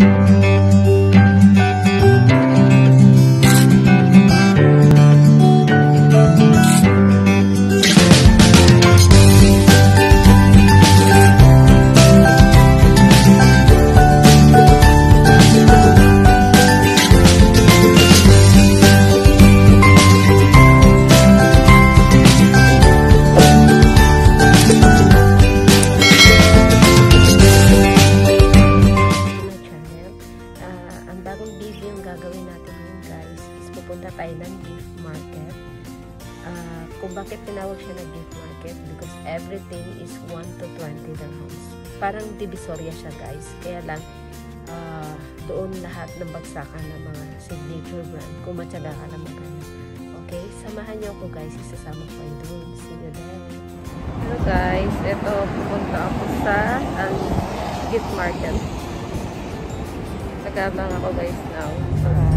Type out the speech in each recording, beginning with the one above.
channel. Parang divisoria siya guys. Kaya lang ah, doon lahat ng bagsakan ng mga signature brand kung matyaga ka na maghanap. Okay? Samahan niyo ako guys. Isasama ko kayo doon. See you there. Hello guys. Ito, pupunta ako sa ang gift market. Nagabang ako guys now sa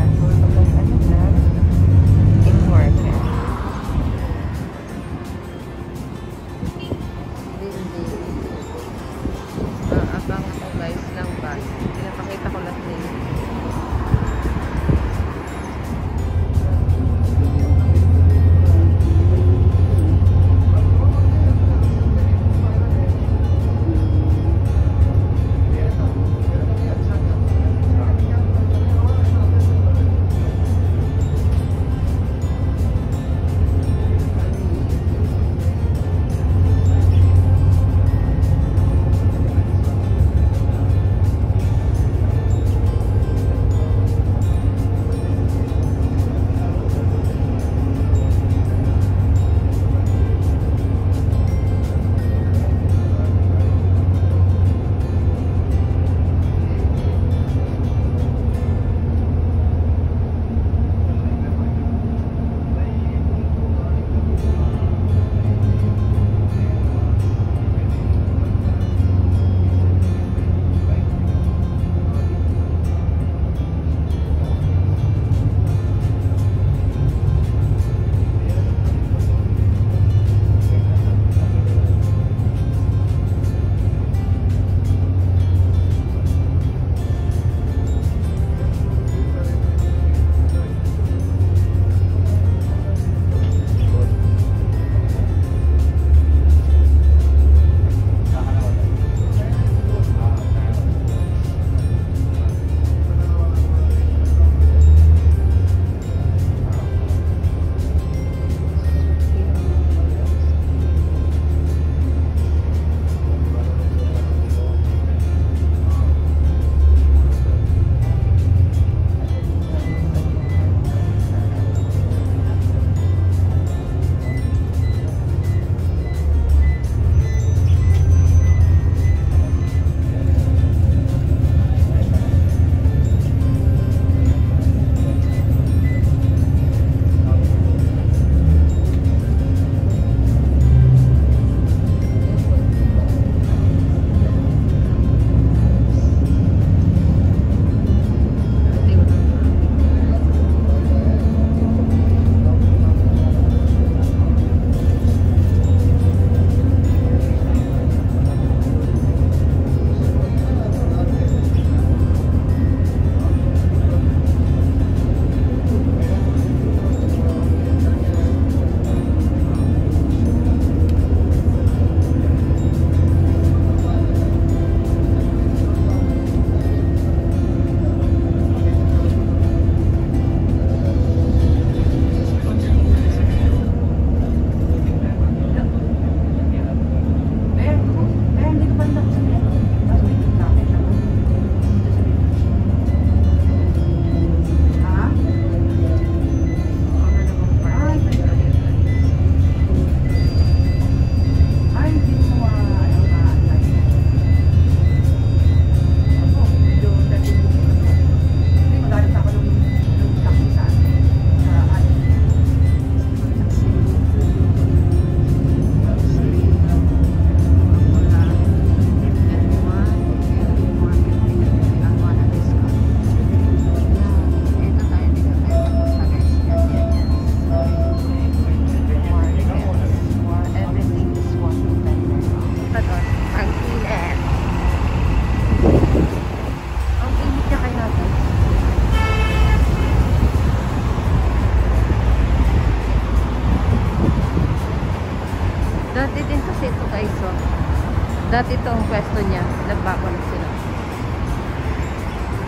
Dati ito ang pwesto niya. Nagbako na sila.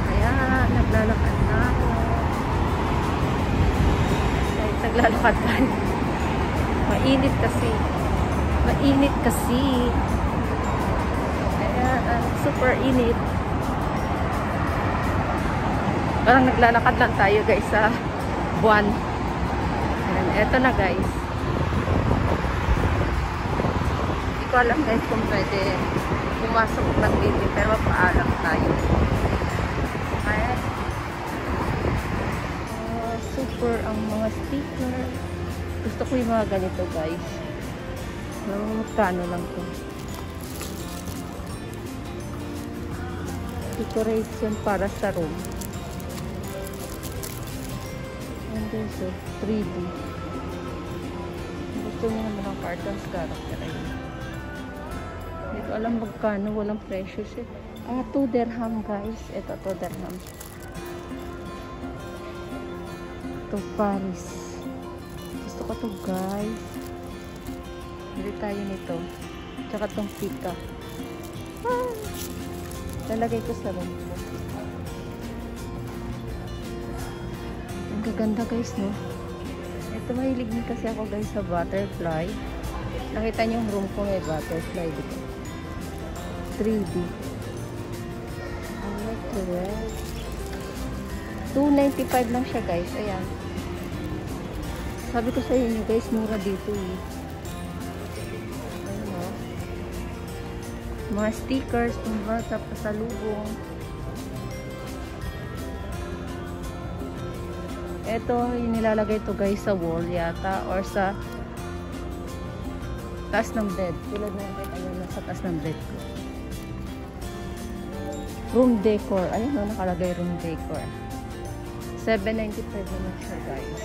Kaya, naglalakad na ako. Guys, naglalakad tayo. Mainit kasi. Mainit kasi. Kaya, uh, super init. Parang naglalakad lang tayo guys sa buwan. Ayan, eto na guys. Hindi ko alam guys kung pwede pumasok ng dito pero paalam tayo. Okay. Uh, super ang mga sticker. Gusto ko yung mga ganito guys. Magkano lang to. Decoration para sa room. And there's a 3D. Gusto niya naman ang cartoons character. Ayun. Ko alam magkano. Walang presyo siya. Ah, 2 dirham guys. Ito, 2 dirham. Ito, Paris. Gusto ko to guys. Bili tayo nito. Tsaka tong pika. Ah! Lalagay ko sa room. Ang gaganda guys, no? Ito mahilig din kasi ako guys sa butterfly. Nakita niyo yung room ko may butterfly dito. 3D. I like to wear. 295 lang siya guys. Ayan. Sabi ko sa inyo guys, mura dito eh. Ayan o. Mga stickers, sa pasalubong. Ito, yung nilalagay to guys sa wall yata or sa taas ng bed. Tulad na yung ano nasa taas ng bed ko. Room decor. Ayun o, nakalagay room decor. 7.95 naman siya guys.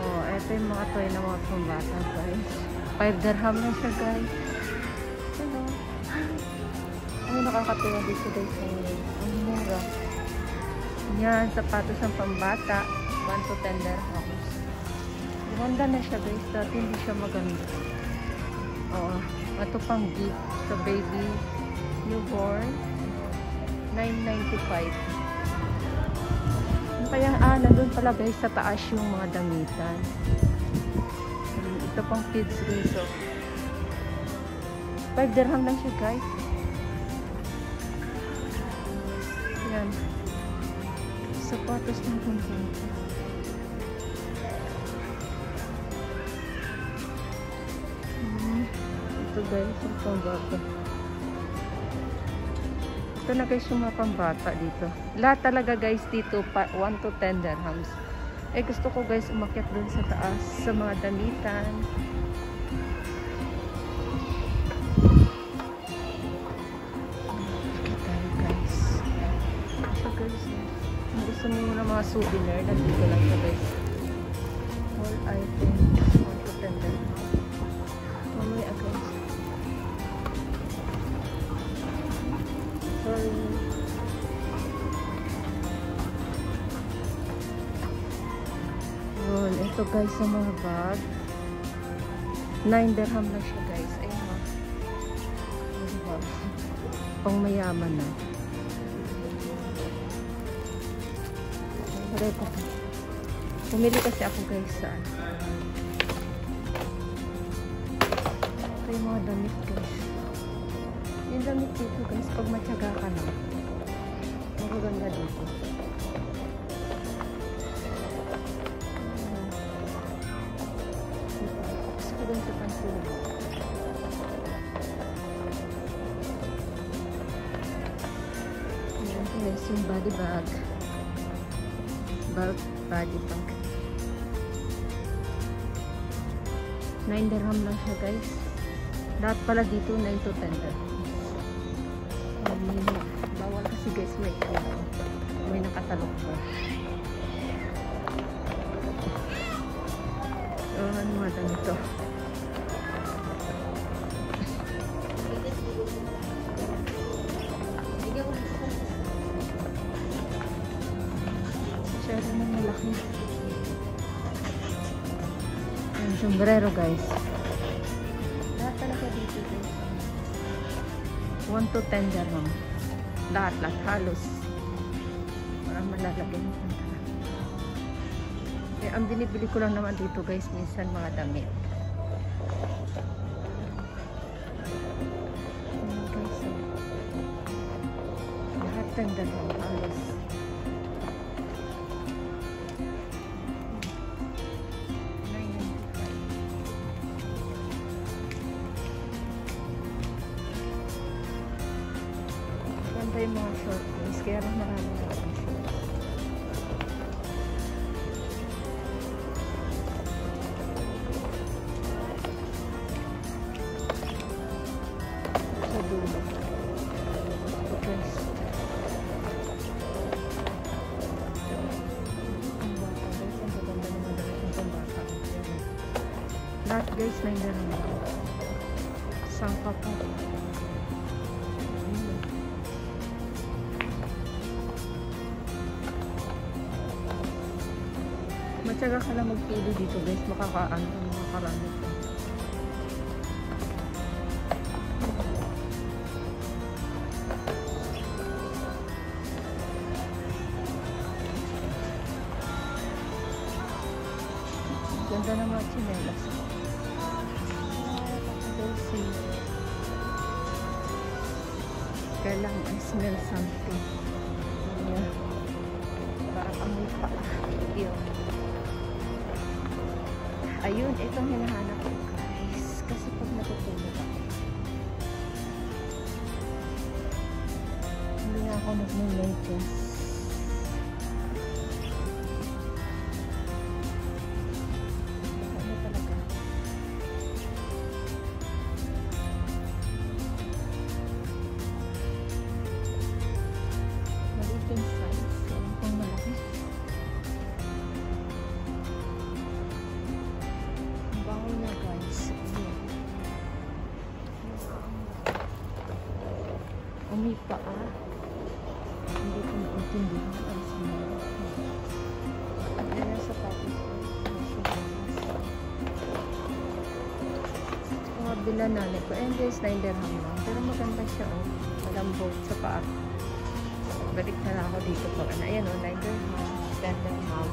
Oh, ito yung mga toy na mga pambata guys. 5 dirham na siya guys. Hello. Ay, nakakatuwa dito guys. Ang mura. Yan, sapatos ng pambata. 1 to 10 dirhams. Ganda na siya guys. Dati hindi siya maganda. Oo. Ito pang gift sa baby newborn. 9.95. Kaya, ah, nandun pala guys sa taas yung mga damitan. Ito pang kids reso. 5 dirham lang siya guys. Yan. Sapatos ng kumpanya. Hmm. Ito guys, ang pambata. Ito na guys yung mga pambata dito. Lahat talaga guys dito, 1 to 10 dirhams. Eh gusto ko guys umakyat dun sa taas sa mga damitan. Gusto mo ng mga souvenir, nandito lang siya guys. All items, 1 to 10 dirhams. Ito guys sa mga bag. 9 dirham lang siya guys. Ayun ha. Diba? Pang mayaman na. Aray ko. Pumili kasi ako guys sa Ito yung mga damit guys. Yung damit dito guys, pag matyaga Bag, body bag. 9 dirham lang siya guys. Lahat pala dito 9 to 10 dirham. Um, bawal kasi guys may may nakatalok ko. So, ano mga ganito? Sombrero guys. Lahat talaga dito guys. 1 to 10 dirham. Lahat, lahat, halos. Parang malalagyan ng. Eh, ang binibili ko lang naman dito guys, minsan mga damit. Lahat 10 dirham, yung mga short guys, kaya marami guys, makakaano ka makakarami ka. Itong hinahanap ko guys. Kasi pag natutulog ako. Hindi ako nag-medyas. 9 guys, 9 dirham lang. Pero maganda siya oh. Malambot sa paa. Balik na lang ako dito pag ano. Ayan oh, 9 dirham. 10 dirham.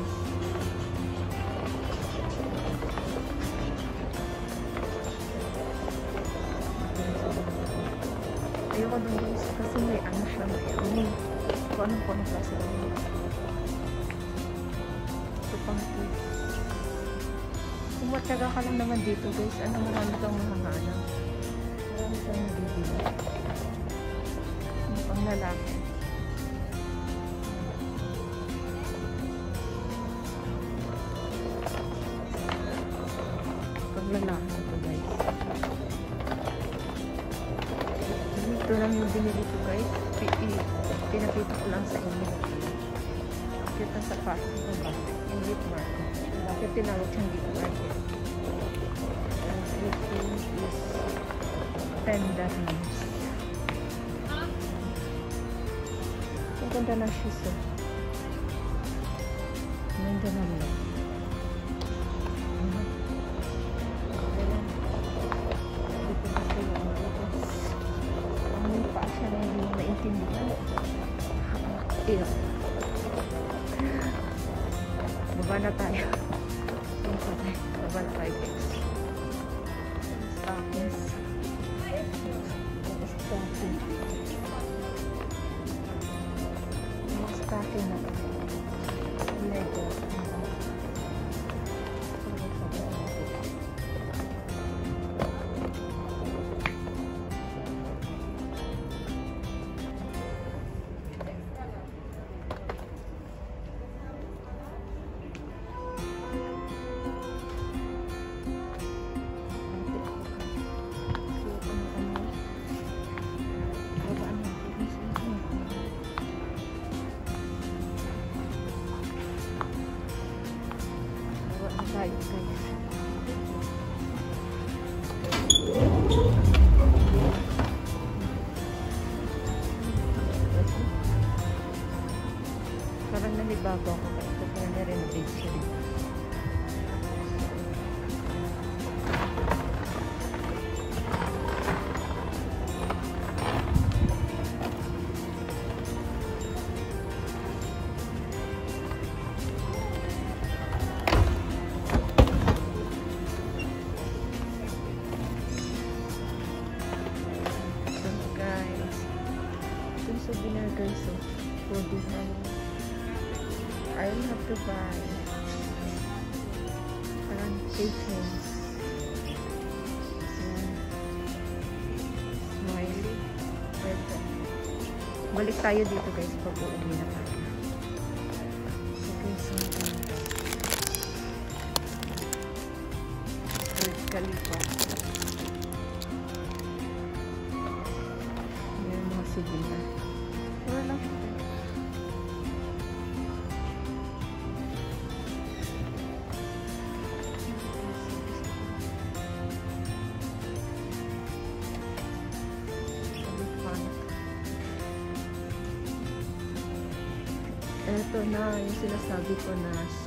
Ayoko dun guys kasi may ano siya may ano. Kung anong kung anong klase lang. Ito pang tips kung mataga ka lang naman dito guys, ano marami kang mahanap. Kang nabibili. Pang lalaki. Ito lang yung binili ko guys. Pi- i- Pinakita ko lang sa inyo. Cute ang sapatos ko ba? Yung lip market. Bakit tinawag siyang lip market? Ang sleeping is 10 dirhams. Ang ganda ng shoes oh. Ang ganda naman. Mga stocking Parang chicken. Ayan. Smiley. Pwede. Balik tayo dito guys pag uuwi na tayo.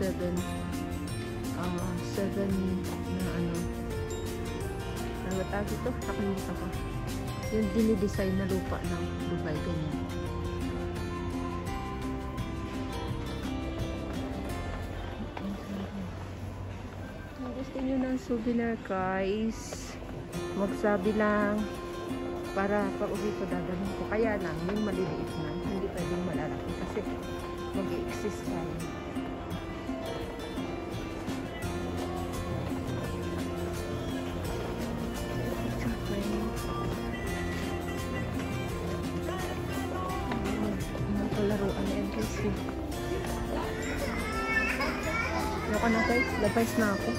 7 ah 7 na ano ano tawag ito? Nakalimutan ko. Yung dinidesign na lupa ng Dubai, ganyan. Kung gusto nyo ng souvenir guys, magsabi lang para pag uwi ko dadalhin ko. Kaya lang, yung maliliit na, Ayoko na guys, labas na ako.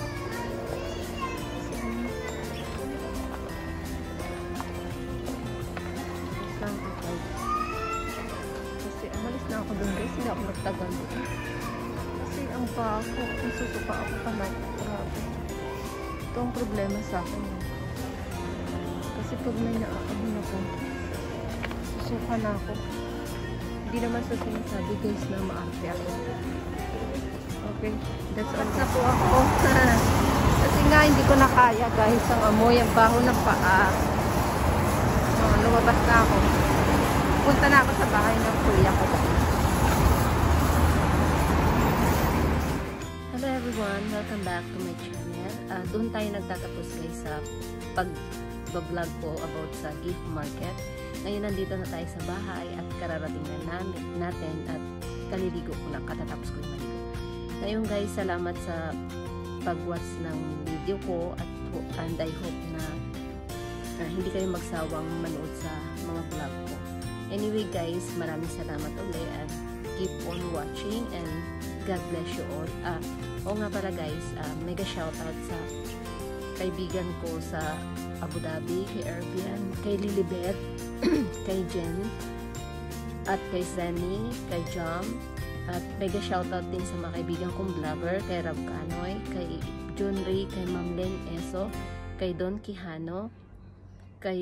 Labas na ako. Kasi umalis na ako doon guys, hindi ako nagtagal doon. Kasi ang baho, nasusuka ako kamay. Grabe. Ito ang problema sa akin. Kasi pag may naaabon ako, susuka na ako. Hindi naman sa sinasabi guys na maarte ako. Okay, that's all. na po ako. Kasi nga hindi ko na kaya guys ang amoy, ang baho ng paa. Oh, lumabas na ako. Punta na ako sa bahay ng kuya ko. Hello everyone, welcome back to my channel. Ah, doon tayo nagtatapos guys sa pag-vlog ko about sa gift market. Ngayon nandito na tayo sa bahay at kararating na natin at kaliligo ko lang, katatapos ko yung maligo. Ngayon guys, salamat sa pag-watch ng video ko at and I hope na ah, hindi kayo magsawang manood sa mga vlog ko. Anyway guys, maraming salamat ulit and keep on watching and God bless you all. Ah, oo nga pala guys, ah, mega shoutout sa kaibigan ko sa Abu Dhabi, kay Erbian, kay Lilibet, kay Jen, at kay Zenny, kay Jam, at mega shoutout din sa mga kaibigan kong vlogger, kay Rab Kanoy, kay John Ray, kay Ma'am Len Eso, kay Don Quijano, kay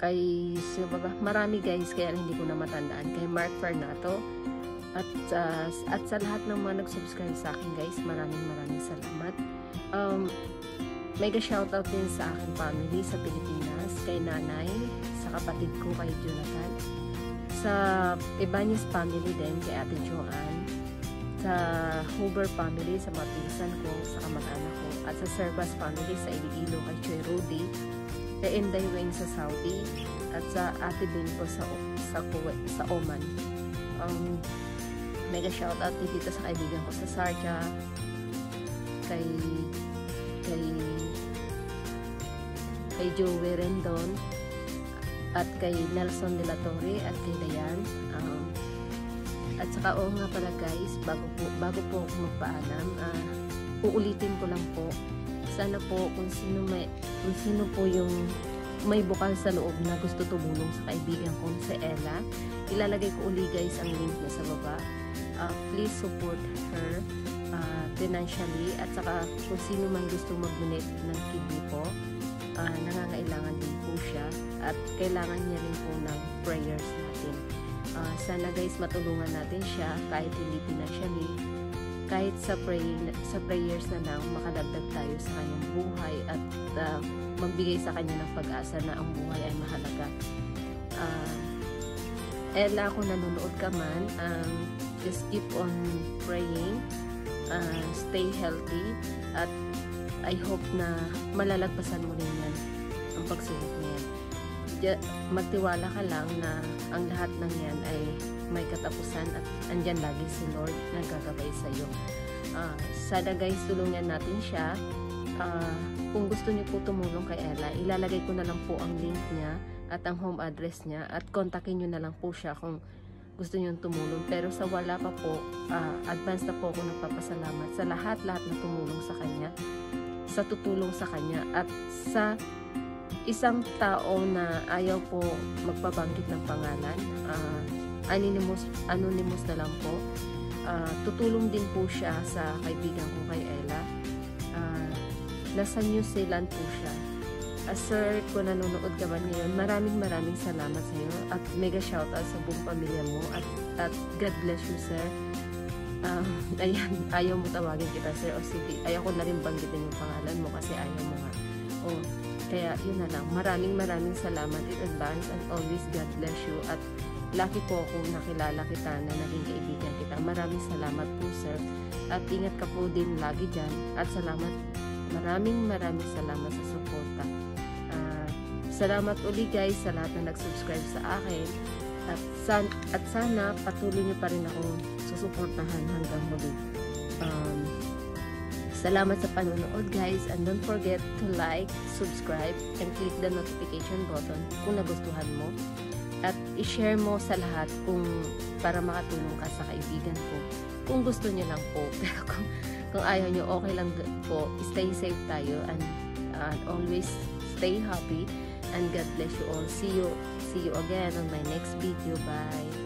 kay sino marami guys kaya hindi ko na matandaan. Kay Mark Fernato at uh, at sa lahat ng mga nag-subscribe sa akin guys maraming maraming salamat. Um, mega shoutout din sa aking family sa Pilipinas kay nanay sa kapatid ko kay Jonathan sa Ibanez family din kay Ate Joanne sa Hoover family sa mga ko sa kamag-anak ko at sa Servas family sa Iloilo kay Choy Rudy kay Inday Wayne sa Saudi at sa Ate Bin ko sa sa Kuwait, sa Oman. Um, mega shoutout din dito sa kaibigan ko sa Sarja kay kay kay Joey Rendon at kay Nelson De La Torre at kay Dayan. Um, at saka oo nga pala guys bago po, bago po ako magpaalam ah, uulitin ko lang po. Sana po kung sino may kung sino po yung may bukal sa loob na gusto tumulong sa kaibigan kong si Ella. Ilalagay ko uli guys ang link niya sa baba. Uh, please support her uh, financially. At saka kung sino man gusto mag-donate ng kidney po uh, nangangailangan din po siya at kailangan niya rin po ng prayers natin uh, sana guys matulungan natin siya kahit hindi financially kahit sa pray sa prayers na lang makadagdag tayo sa kanyang buhay at uh, magbigay sa kanya ng pag-asa na ang buhay ay mahalaga. Uh, Ella, kung nanonood ka man, um, just keep on praying, uh, stay healthy, at I hope na malalagpasan mo rin yan ang pagsubok na yan. magtiwala ka lang na ang lahat ng yan ay may katapusan at andyan lagi si Lord na gagabay sa iyo. Ah, sana guys, tulungan natin siya. Ah, kung gusto niyo po tumulong kay Ella, ilalagay ko na lang po ang link niya at ang home address niya at kontakin niyo na lang po siya kung gusto niyo tumulong. Pero sa wala pa po, ah, advance na po ako nagpapasalamat sa lahat-lahat na tumulong sa kanya, sa tutulong sa kanya at sa isang tao na ayaw po magpabanggit ng pangalan, ah, anonymous, anonymous na lang po. Ah, tutulong din po siya sa kaibigan ko kay Ella. Ah, nasa New Zealand po siya. Ah, sir, kung nanonood ka man ngayon, maraming maraming salamat sa iyo at mega shoutout sa buong pamilya mo at, at God bless you, sir. Ah, ayan, ayaw mo tawagin kita, sir. O sige, ayaw ko na rin banggitin yung pangalan mo kasi ayaw mo nga. Oh, kaya yun na lang. Maraming maraming salamat in advance and always God bless you at lucky po ako nakilala kita na naging kaibigan kita. Maraming salamat po sir. At ingat ka po din lagi dyan. At salamat, maraming maraming salamat sa suporta. Salamat uli guys sa lahat na nag-subscribe sa akin. At, san, at sana patuloy niyo pa rin akong susuportahan hanggang muli. Um, Salamat sa panonood guys and don't forget to like, subscribe, and click the notification button kung nagustuhan mo. At i-share mo sa lahat kung para makatulong ka sa kaibigan ko. Kung gusto niyo lang po. Pero kung, kung ayaw niyo, okay lang po. Stay safe tayo and uh, always stay happy. And God bless you all. See you, see you again on my next video. Bye!